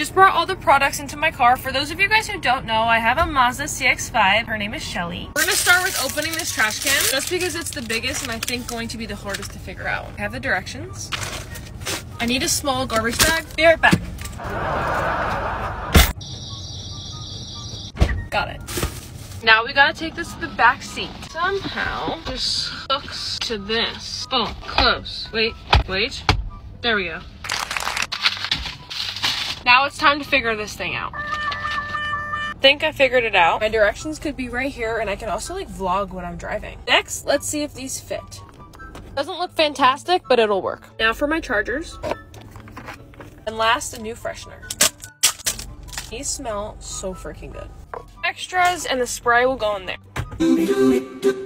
Just brought all the products into my car. For those of you guys who don't know, I have a Mazda CX-5. Her name is Shelly. We're gonna start with opening this trash can, just because it's the biggest and I think going to be the hardest to figure out. I have the directions. I need a small garbage bag. Be right back. Got it. Now we gotta take this to the back seat. Somehow, this hooks to this. Boom, close. Wait, wait. There we go. Now it's time to figure this thing out. Think I figured it out. My directions could be right here and I can also like vlog when I'm driving. Next, let's see if these fit. Doesn't look fantastic, but it'll work. Now for my chargers. And last, a new freshener. These smell so freaking good. Extras and the spray will go in there.